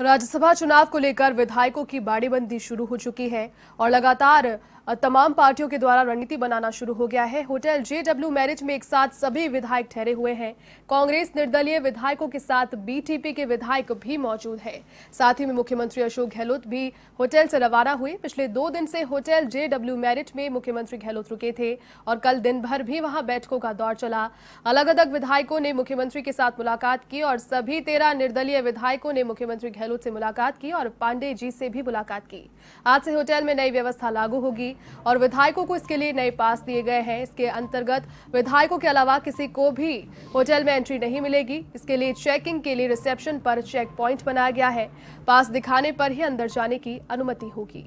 राज्यसभा चुनाव को लेकर विधायकों की बाड़ीबंदी शुरू हो चुकी है और लगातार तमाम पार्टियों के द्वारा रणनीति बनाना शुरू हो गया है। होटल जेडब्ल्यू मैरिज में एक साथ सभी विधायक ठहरे हुए हैं। कांग्रेस निर्दलीय विधायकों के साथ बीटीपी के विधायक भी मौजूद है। साथ ही में मुख्यमंत्री अशोक गहलोत भी होटल से रवाना हुए। पिछले दो दिन से होटल जेडब्ल्यू मैरिट में मुख्यमंत्री गहलोत रुके थे और कल दिन भर भी वहाँ बैठकों का दौर चला। अलग अलग विधायकों ने मुख्यमंत्री के साथ मुलाकात की और सभी तेरह निर्दलीय विधायकों ने मुख्यमंत्री गहलोत से मुलाकात की और पांडे जी से भी मुलाकात की। आज से होटल में नई व्यवस्था लागू होगी। और विधायकों को इसके लिए नए पास दिए गए हैं। इसके अंतर्गत विधायकों के अलावा किसी को भी होटल में एंट्री नहीं मिलेगी। इसके लिए चेकिंग के लिए रिसेप्शन पर चेक पॉइंट बनाया गया है। पास दिखाने पर ही अंदर जाने की अनुमति होगी।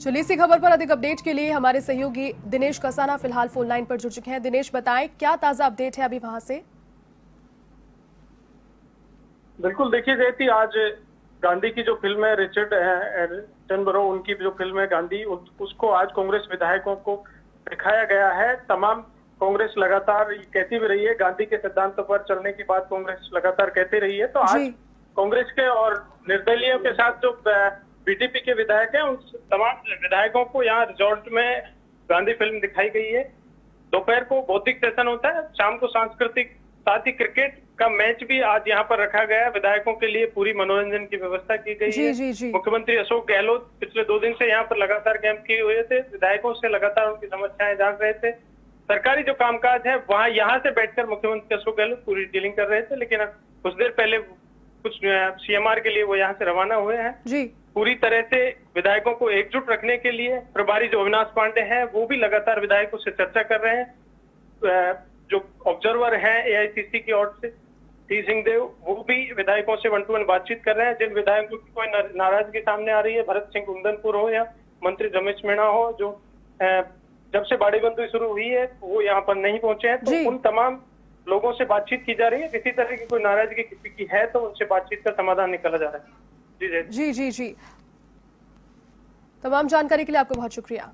चलिए इसी खबर पर अधिक अपडेट के लिए हमारे सहयोगी दिनेश कसाना फ़िलहाल फ़ोन लाइन पर जुड़ चुके हैं। दिनेश बताएँ क्या ताज़ा अपडेट है अभी वहाँ से? बिल्कुल देखिए जयती आज गांधी की जो फ़िल्म है रिचर्ड एटनबरो उनकी जो फ़िल्म है गांधी उसको आज कांग्रेस विधायकों को दिखाया गया है। तमाम कांग्रेस लगातार कहती भी रही है गांधी के सिद्धांतों पर चलने की बात कांग्रेस लगातार कहती रही है। तो आज कांग्रेस के और निर्दलीय के साथ जो बीटीपी के विधायक हैं उन तमाम विधायकों को यहाँ रिजॉर्ट में गांधी फ़िल्म दिखाई गई है। दोपहर को बौद्धिक सेशन होता है शाम को सांस्कृतिक साथ ही क्रिकेट का मैच भी आज यहाँ पर रखा गया है। विधायकों के लिए पूरी मनोरंजन की व्यवस्था की गई जी, है। जी, जी. मुख्यमंत्री अशोक गहलोत पिछले दो दिन से यहाँ पर लगातार कैंप किए हुए थे। विधायकों से लगातार उनकी समस्याएँ जान रहे थे। सरकारी जो कामकाज है वहाँ यहाँ से बैठकर मुख्यमंत्री अशोक गहलोत पूरी डीलिंग कर रहे थे लेकिन कुछ देर पहले कुछ सीएमआर के लिए वो यहाँ से रवाना हुए हैं। जी। पूरी तरह से विधायकों को एकजुट रखने के लिए प्रभारी जो अविनाश पांडे हैं वो भी लगातार विधायकों से चर्चा कर रहे हैं। जो ऑब्जर्वर हैं एआईसीसी की ओर से टी सिंह देव वो भी विधायकों से वन टू वन बातचीत कर रहे हैं। जिन विधायकों की कोई नाराज़गी सामने आ रही है भरत सिंह कुंदनपुर हो या मंत्री रमेश मीणा हो जो जब से बाड़ीबंदी शुरू हुई है वो यहाँ पर नहीं पहुँचे हैं। तो उन तमाम लोगों से बातचीत की जा रही है। किसी तरह की कोई नाराज़गी किसी की है तो उनसे बातचीत का समाधान निकाला जा रहा है। जी जी। जी तमाम जानकारी के लिए आपको बहुत शुक्रिया।